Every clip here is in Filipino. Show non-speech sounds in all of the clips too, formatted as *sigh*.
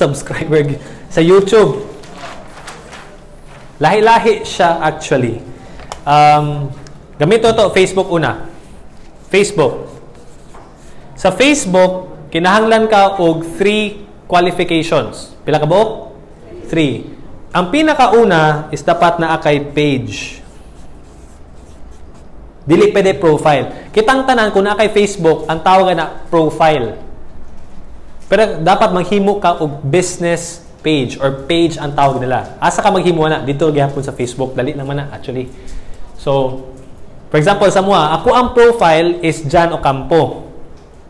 subscriber *laughs* sa YouTube. Lahi-lahi siya actually. Um, gamito to Facebook una. Facebook. Sa Facebook, kinahanglan ka og three qualifications. Pila ka buok? Three. Ang pinakauna is dapat na akay page. Dili pwede profile. Kitang tanan kung na kay Facebook, ang tawag na profile. Pero dapat maghimo ka og business page or page ang tawag nila. Asa ka maghimo na dito gihapon sa Facebook, dali naman na actually. So, for example sa mua, ako ang profile is Jan Ocampo.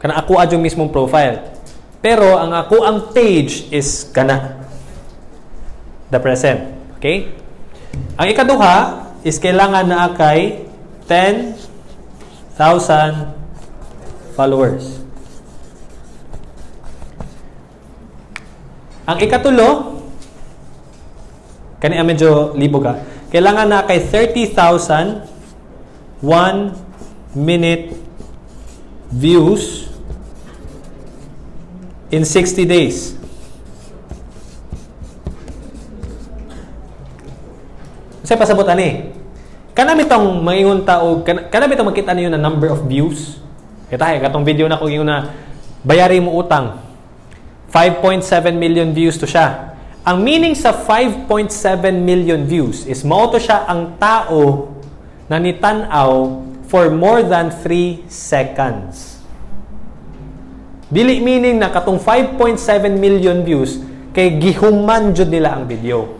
Kana ako adyo mismong profile. Pero ang ako ang page is kana the present. Okay? Ang ikaduha is kailangan na akay 10,000 followers. Ang ikatulo, kani ang medyo libo ka, kailangan na kay 30,000 one minute views in 60 days. Kasi pasabot ani. Kanami tong mangingon tao, kan- kanami tong makita niyo na number of views. Kita ay katong video na ko ingon na bayari mo utang. 5.7 million views to siya. Ang meaning sa 5.7 million views is mao to siya ang tao na nitanaw for more than 3 seconds. Dili meaning na katong 5.7 million views kay gihuman jud nila ang video.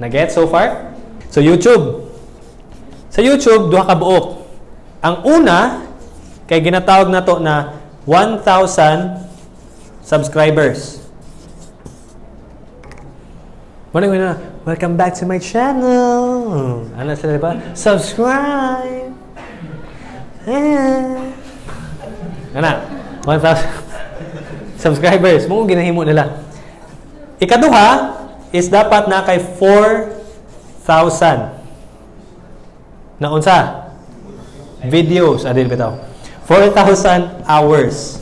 Na-get so far? So YouTube. Sa YouTube duha ka buok. Ang una kay ginatawag na to na 1,000 subscribers. Yung na? Welcome back to my channel. Ano sila ba? Subscribe. Eh. Ano? 1,000 *laughs* subscribers. Mo ginahimo nila. Ikaduha is dapat na kay 4,000. Na unsa? Videos. Adil bitaw. 4,000 hours.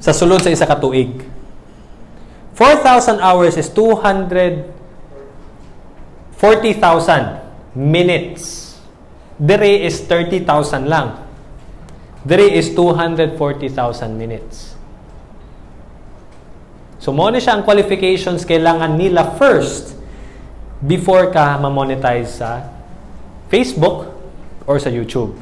Sa sulod sa isa ka tuig. 4,000 hours is 240,000 minutes. Dire is 30,000 lang. Dire is 240,000 minutes. So, mo siya ang qualifications kailangan nila first before ka ma-monetize sa Facebook or sa YouTube.